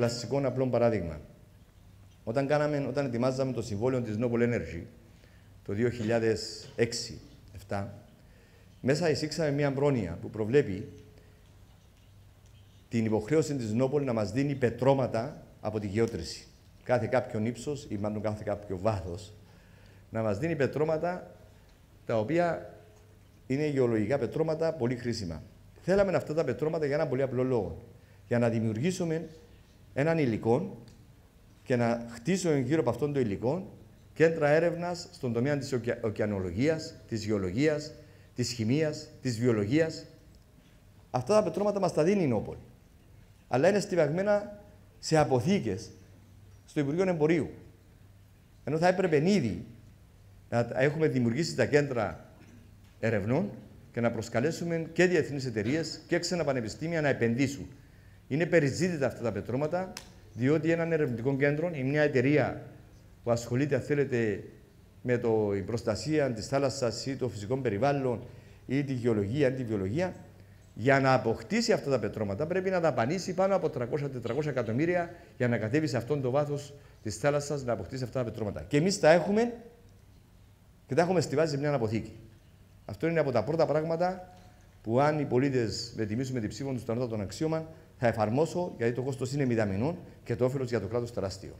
κλασικό απλό παράδειγμα. Όταν, κάναμε, όταν ετοιμάζαμε το συμβόλαιο της Noble Energy το 2006-2007, μέσα εισήξαμε μια πρόνοια που προβλέπει την υποχρέωση της Νόπολ να μας δίνει πετρώματα από τη γεώτρηση. Κάθε κάποιον ύψος ή μάλλον κάθε κάποιο βάθος να μας δίνει πετρώματα τα οποία είναι γεωλογικά πετρώματα πολύ χρήσιμα. Θέλαμε αυτά τα πετρώματα για ένα πολύ απλό λόγο. Για να δημιουργήσουμε έναν υλικό και να χτίσουμε γύρω από αυτόν το υλικό κέντρα έρευνας στον τομέα της ωκεανολογίας, της γεωλογίας, της χημίας, της βιολογίας. Αυτά τα πετρώματα μας τα δίνει η Νόπολ. Αλλά είναι στιβαγμένα σε αποθήκες στο Υπουργείο Εμπορίου. Ενώ θα έπρεπε ήδη να έχουμε δημιουργήσει τα κέντρα ερευνών και να προσκαλέσουμε και διεθνείς εταιρείες και ξένα πανεπιστήμια να επενδύσουν. Είναι περιζήτητα αυτά τα πετρώματα, διότι ένα ερευνητικό κέντρο ή μια εταιρεία που ασχολείται, αν θέλετε, με το, η προστασία της θάλασσας ή το φυσικό περιβάλλον ή τη γεωλογία ή τη βιολογία, για να αποκτήσει αυτά τα πετρώματα πρέπει να δαπανίσει πάνω από 300-400 εκατομμύρια για να κατέβει σε αυτόν τον βάθος της θάλασσας να αποκτήσει αυτά τα πετρώματα. Και εμείς τα έχουμε και τα έχουμε στηβάσει σε μια αποθήκη. Αυτό είναι από τα πρώτα πράγματα που αν οι πολίτες με τιμήσουν την ψήφο τους στον των αξίωμα θα εφαρμόσω γιατί το κόστος είναι μηδαμινό και το όφελος για το κράτος τεράστιο.